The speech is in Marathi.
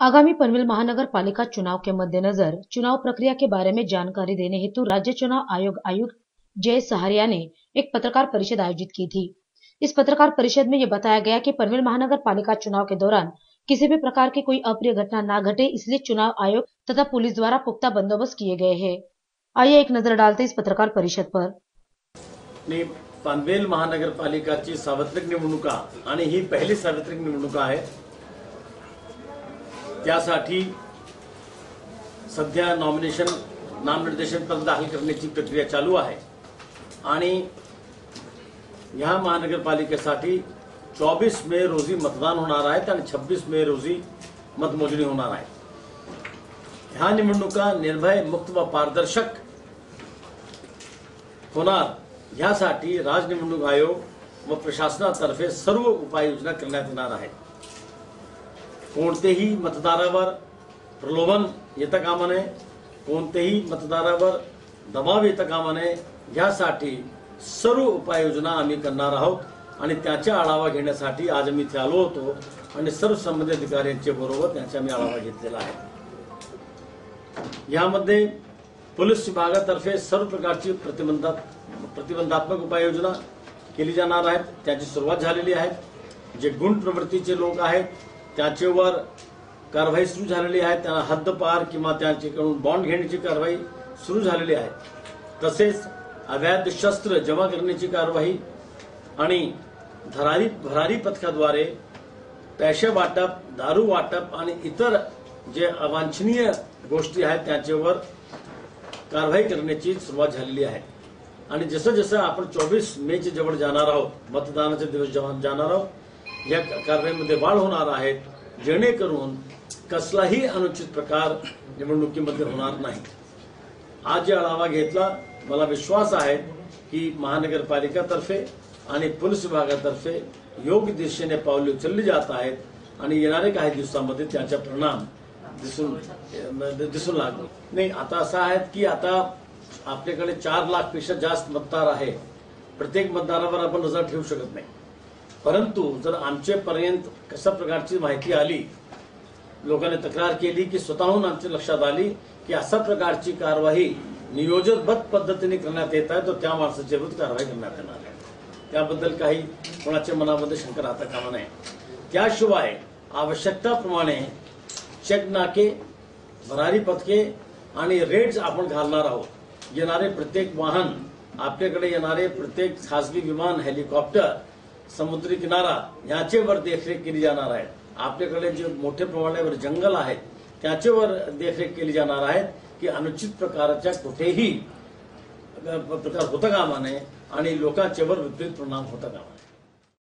आगामी पनवेल महानगर पालिका चुनाव के मद्देनजर चुनाव प्रक्रिया के बारे में जानकारी देने हेतु राज्य चुनाव आयोग आयुक्त जय सहारिया ने एक पत्रकार परिषद आयोजित की थी। इस पत्रकार परिषद में यह बताया गया कि पनवेल महानगर पालिका चुनाव के दौरान किसी भी प्रकार की कोई अप्रिय घटना न घटे, इसलिए चुनाव आयोग तथा पुलिस द्वारा पुख्ता बंदोबस्त किए गए हैं। आइए एक नज़र डालते इस पत्रकार परिषद पर। पनवेल महानगरपालिकाची सार्वत्रिक निवडणुका आणि ही पहिली सार्वत्रिक निवडणुका आहे त्यासाठी सध्या नॉमिनेशन नामनिर्देशन पत्र दाखल करण्याची प्रक्रिया चालू आहे. आणि ह्या महानगरपालिकेसाठी चोवीस मे रोजी मतदान होणार आहे आणि छब्बीस मे रोजी मतमोजणी होणार आहे. ह्या निवडणुका निर्भय मुक्त व पारदर्शक होणार. ह्यासाठी राज्य निवडणूक आयोग व प्रशासनातर्फे सर्व उपाययोजना करण्यात येणार आहेत. कोणतेही मतदारावर प्रलोभन येता कामा नये कोणतेही मतदारावर दबाव येता कामा नये यासाठी सर्व उपाययोजना आम्ही करणार आहोत आणि त्याचा आढावा घेण्यासाठी आज मी इथे आलो होतो आणि सर्व संबंधित अधिकाऱ्यांच्या बरोबर त्याचा मी आढावा घेतलेला आहे. यामध्ये पोलीस विभागातर्फे सर्व प्रकारची प्रतिबंधात प्रतिबंधात्मक उपाययोजना केली जाणार आहेत. त्याची सुरुवात झालेली आहे. जे गुण प्रवृत्तीचे लोक आहेत त्याच्यावर कारवाई सुरू झालेली आहे. त्यांना हद्दपार किंवा त्यांच्याकडून बॉन्ड घेण्याची कारवाई सुरू झालेली आहे. तसेच अवैध शस्त्र जमा करण्याची कारवाई आणि धरारी भरारी पथकाद्वारे पैसे वाटप दारू वाटप आणि इतर जे अवांछनीय गोष्टी आहेत त्याच्यावर कारवाई करण्याची सुरुवात झालेली आहे. आणि जसं जसं आपण चोवीस मेच्या जवळ जाणार आहोत मतदानाचे दिवस जेव्हा जाणार आहोत या कारवाईमध्ये वाढ होणार आहेत जेणेकरून कसलाही अनुचित प्रकार निवडणुकीमध्ये होणार नाही. आज जे आढावा घेतला मला विश्वास आहे की महानगरपालिकातर्फे आणि पोलीस विभागातर्फे योग्य दिशेने पावले उचलली जात आहेत आणि येणाऱ्या काही दिवसांमध्ये त्याचा परिणाम दिसून दिसून लागले. नाही आता असं आहे की आता आपल्याकडे चार लाखपेक्षा जास्त मतदार आहे. प्रत्येक मतदारावर आपण नजर ठेवू शकत नाही. परंतु जर आमच्यापर्यंत कशा प्रकारची माहिती आली लोकांनी तक्रार केली की स्वतःहून आमच्या लक्षात आली की अशा प्रकारची कारवाई नियोजनबद्ध पद्धतीने करण्यात येत आहे तर त्या माणसाच्या विरुद्ध कारवाई करण्यात येणार आहे. त्याबद्दल काही कोणाच्या मनामध्ये शंका राहता कामा नये. त्याशिवाय आवश्यकताप्रमाणे चेक नाके भरारी पथके आणि रेड्स आपण घालणार आहोत. येणारे प्रत्येक वाहन आपल्याकडे येणारे प्रत्येक खासगी विमान हेलिकॉप्टर समुद्री किनारा याचेवर देखरेख केली जाणार आहे. आपल्याकडे जे मोठ्या प्रमाणावर जंगल आहेत त्याच्यावर देखरेख केली जाणार आहेत की अनुचित प्रकारच्या कुठेही प्रकार होता कामा नये आणि लोकांच्यावर विपरीत परिणाम होता कामा नये.